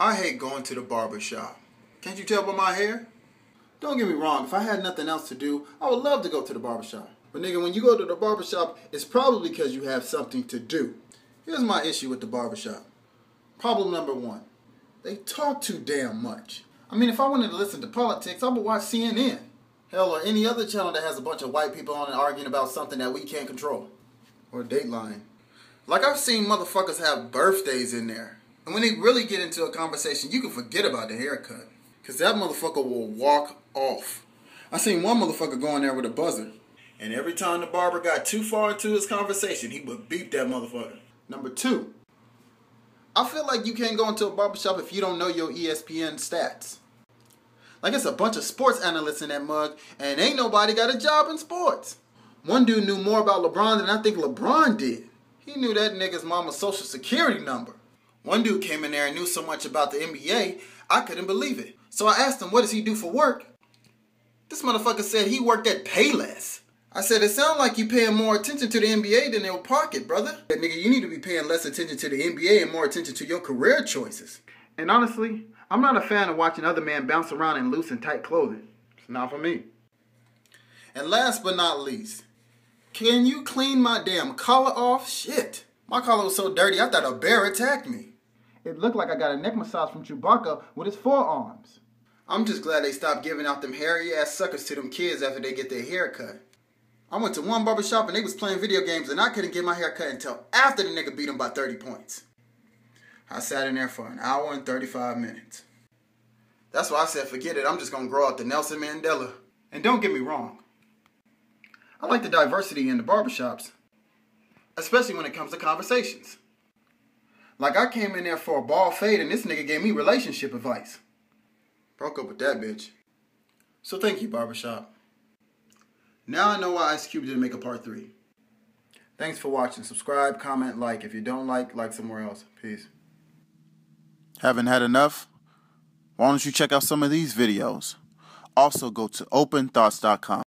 I hate going to the barber shop. Can't you tell by my hair? Don't get me wrong, if I had nothing else to do, I would love to go to the barber shop. But nigga, when you go to the barber shop, it's probably because you have something to do. Here's my issue with the barber shop. Problem number one. They talk too damn much. I mean, if I wanted to listen to politics, I would watch CNN. Hell, or any other channel that has a bunch of white people on and arguing about something that we can't control. Or Dateline. Like I've seen motherfuckers have birthdays in there. And when they really get into a conversation, you can forget about the haircut. Cause that motherfucker will walk off. I seen one motherfucker go in there with a buzzer. And every time the barber got too far into his conversation, he would beep that motherfucker. Number two, I feel like you can't go into a barbershop if you don't know your ESPN stats. Like it's a bunch of sports analysts in that mug, and ain't nobody got a job in sports. One dude knew more about LeBron than I think LeBron did. He knew that nigga's mama's social security number. One dude came in there and knew so much about the NBA, I couldn't believe it. So I asked him, what does he do for work? This motherfucker said he worked at Payless. I said, it sounds like you're paying more attention to the NBA than your pocket, brother. That nigga, you need to be paying less attention to the NBA and more attention to your career choices. And honestly, I'm not a fan of watching other men bounce around in loose and tight clothing. It's not for me. And last but not least, can you clean my damn collar off? Shit. My collar was so dirty, I thought a bear attacked me. It looked like I got a neck massage from Chewbacca with his forearms. I'm just glad they stopped giving out them hairy ass suckers to them kids after they get their hair cut. I went to one barber shop and they was playing video games and I couldn't get my hair cut until after the nigga beat him by 30 points. I sat in there for an hour and 35 minutes. That's why I said, forget it, I'm just gonna grow out the Nelson Mandela. And don't get me wrong, I like the diversity in the barbershops, especially when it comes to conversations. Like I came in there for a ball fade and this nigga gave me relationship advice. Broke up with that bitch. So thank you, barbershop. Now I know why Ice Cube didn't make a part three. Thanks for watching. Subscribe, comment, like. If you don't like, like somewhere else. Peace. Haven't had enough? Why don't you check out some of these videos? Also go to openthots.com.